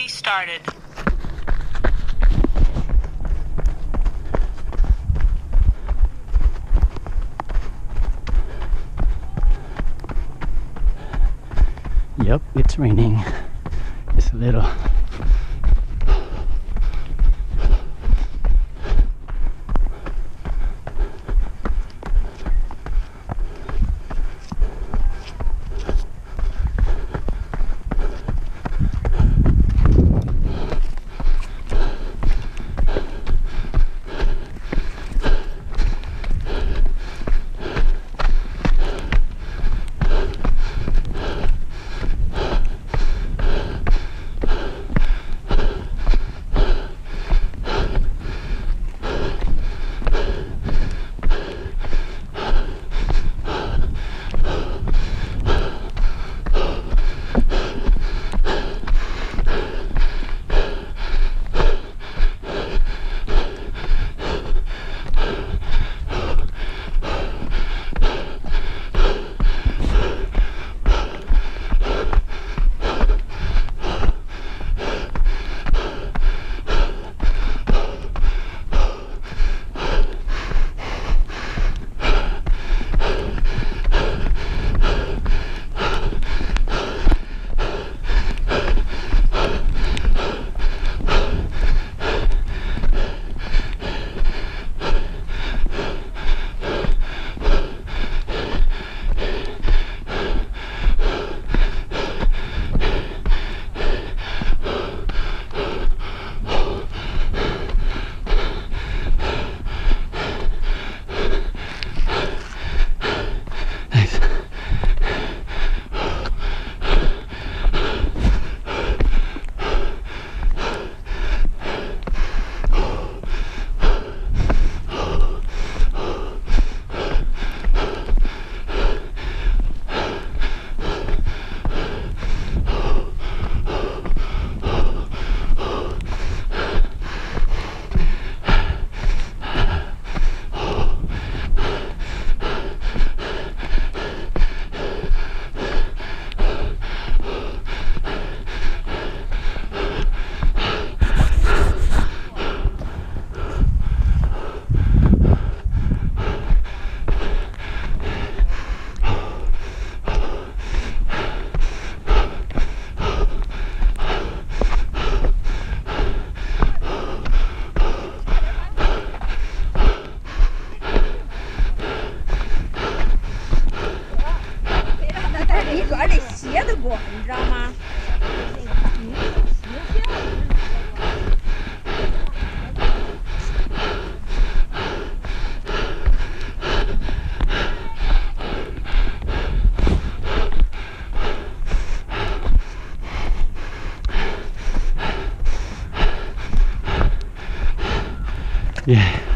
Activity started. Yep, it's raining. Just a little. Yeah.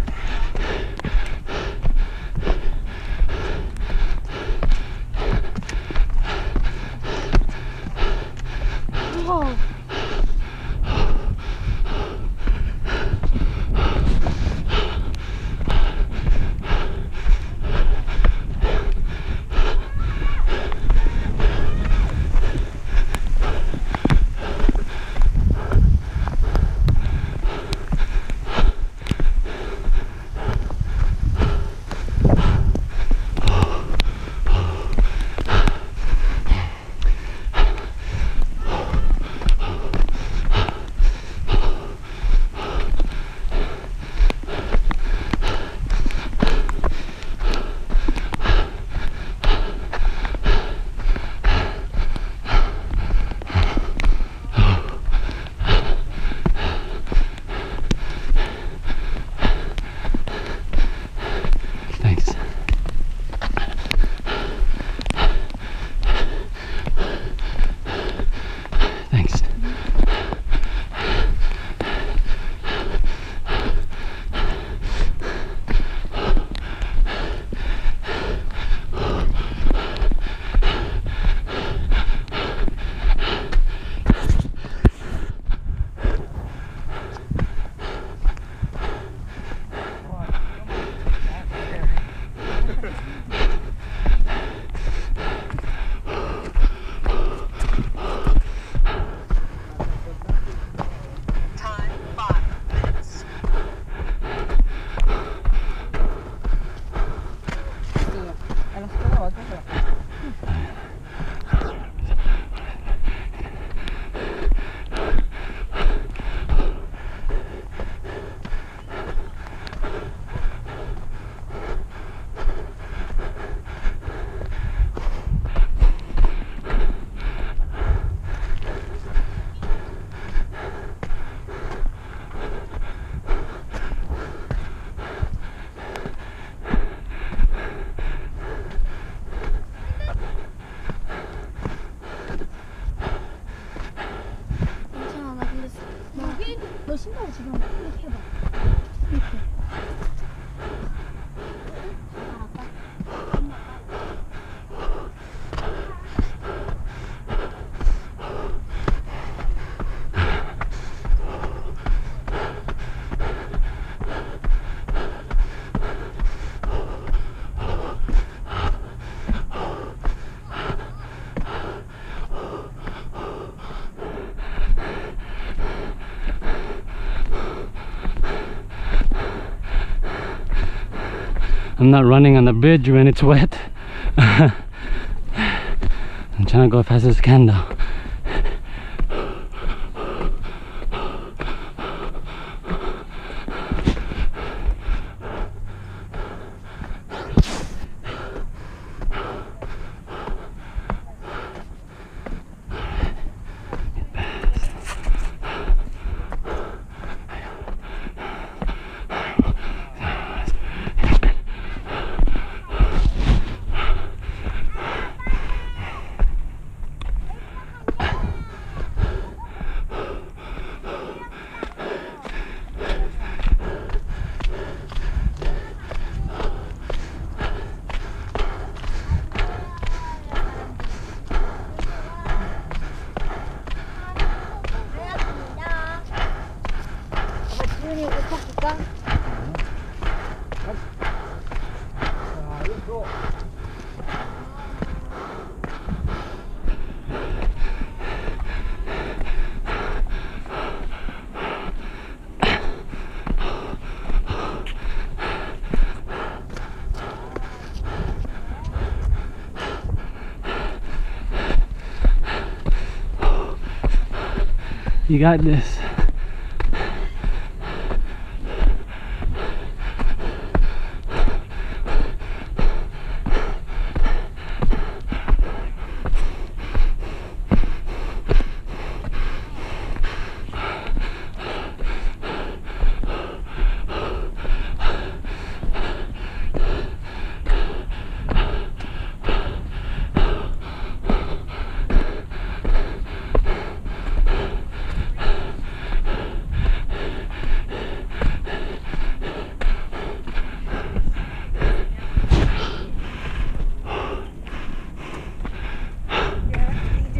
I'm not running on the bridge when it's wet. I'm trying to go as fast as I can though. You got this.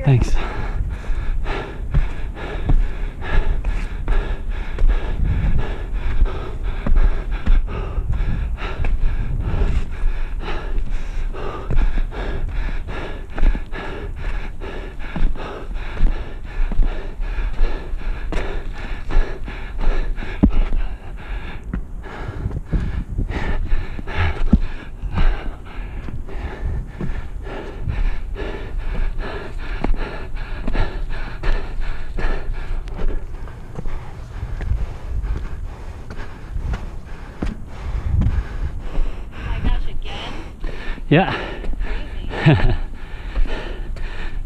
Thanks. Yeah.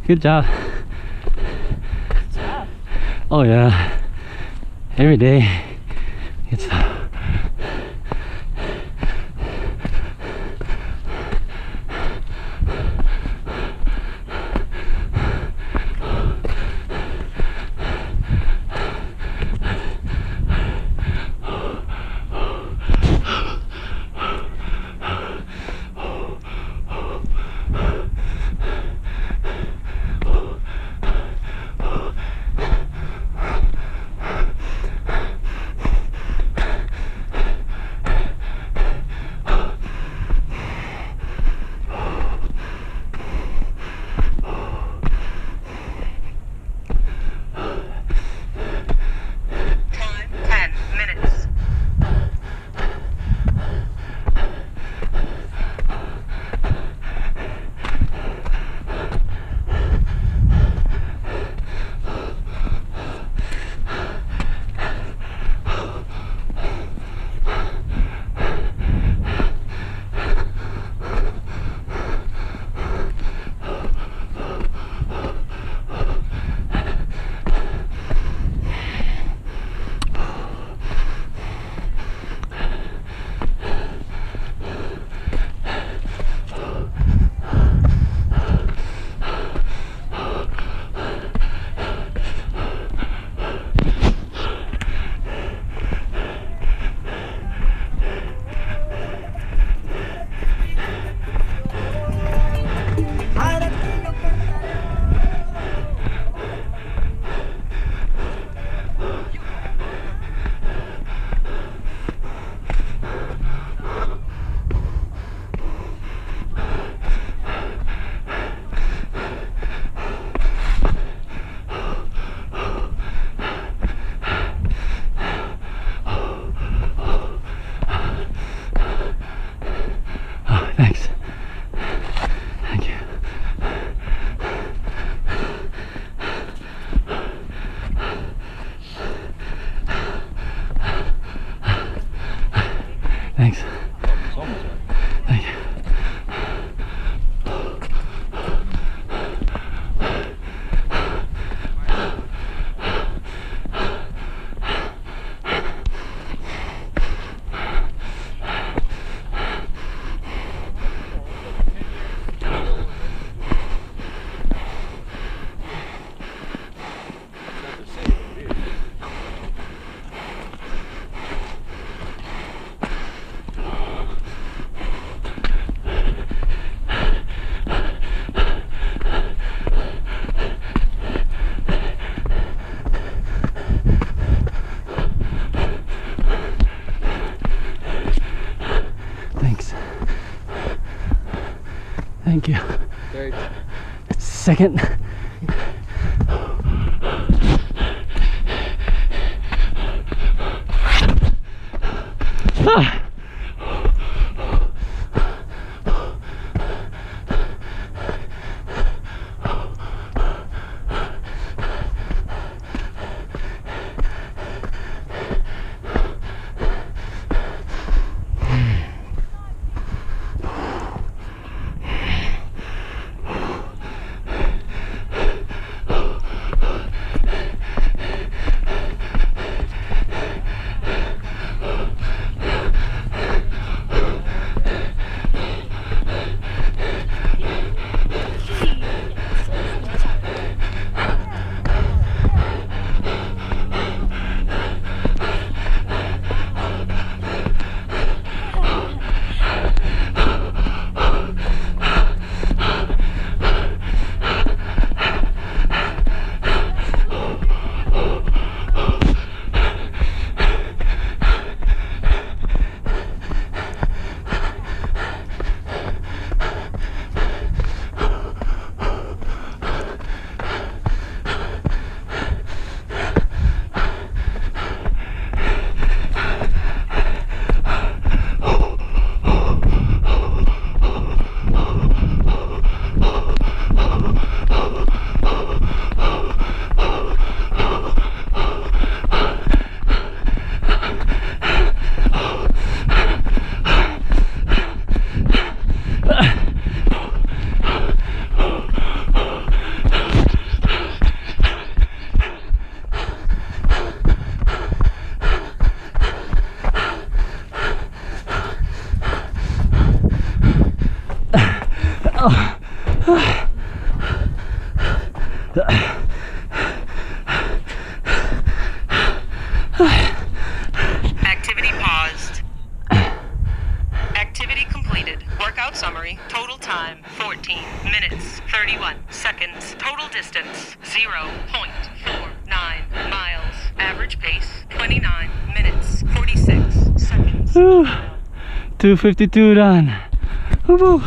Good job. Oh yeah. Every day. Second. Activity paused. Activity completed. Workout summary. Total time 14 minutes 31 seconds. Total distance 0.49 miles. Average pace 29 minutes 46 seconds. Whew. 252 done. Woo-hoo.